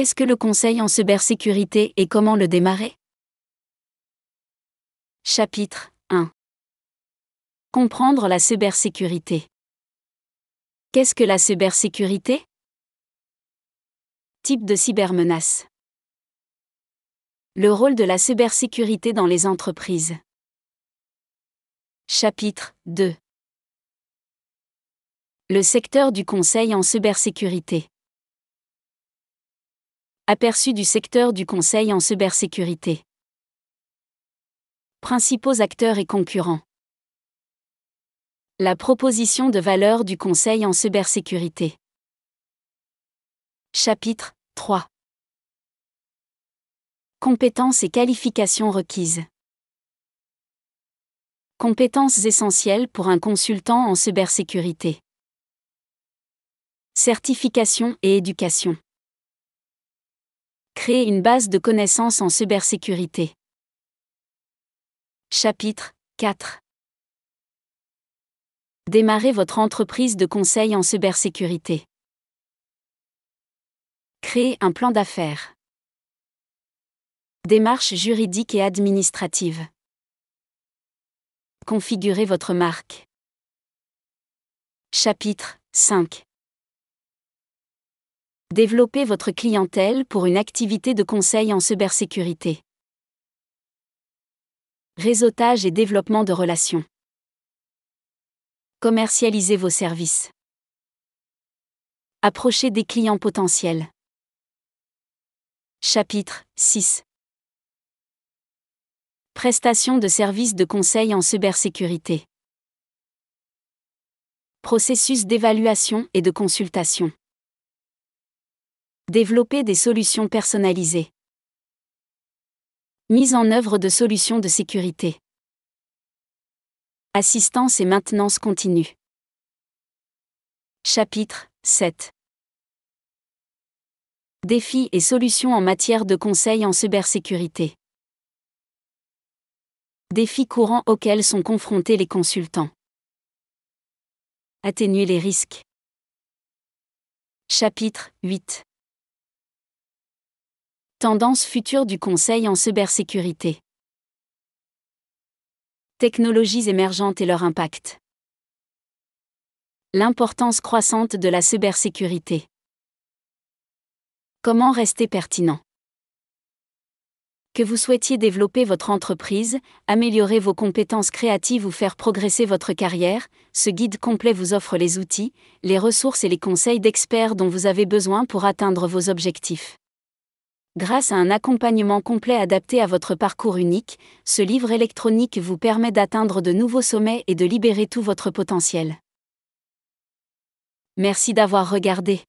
Qu'est-ce que le conseil en cybersécurité et comment le démarrer? Chapitre 1 Comprendre la cybersécurité. Qu'est-ce que la cybersécurité? Type de cybermenace. Le rôle de la cybersécurité dans les entreprises. Chapitre 2 Le secteur du conseil en cybersécurité. Aperçu du secteur du conseil en cybersécurité. Principaux acteurs et concurrents. La proposition de valeur du conseil en cybersécurité. Chapitre 3 Compétences et qualifications requises. Compétences essentielles pour un consultant en cybersécurité. Certification et éducation. Créer une base de connaissances en cybersécurité. Chapitre 4 Démarrez votre entreprise de conseil en cybersécurité. Créer un plan d'affaires. Démarche juridique et administrative. Configurez votre marque. Chapitre 5 Développez votre clientèle pour une activité de conseil en cybersécurité. Réseautage et développement de relations. Commercialisez vos services. Approchez des clients potentiels. Chapitre 6 Prestation de services de conseil en cybersécurité. Processus d'évaluation et de consultation. Développer des solutions personnalisées. Mise en œuvre de solutions de sécurité. Assistance et maintenance continue. Chapitre 7 Défis et solutions en matière de conseil en cybersécurité. Défis courants auxquels sont confrontés les consultants. Atténuer les risques. Chapitre 8 Tendance future du conseil en cybersécurité. Technologies émergentes et leur impact. L'importance croissante de la cybersécurité. Comment rester pertinent? Que vous souhaitiez développer votre entreprise, améliorer vos compétences créatives ou faire progresser votre carrière, ce guide complet vous offre les outils, les ressources et les conseils d'experts dont vous avez besoin pour atteindre vos objectifs. Grâce à un accompagnement complet adapté à votre parcours unique, ce livre électronique vous permet d'atteindre de nouveaux sommets et de libérer tout votre potentiel. Merci d'avoir regardé.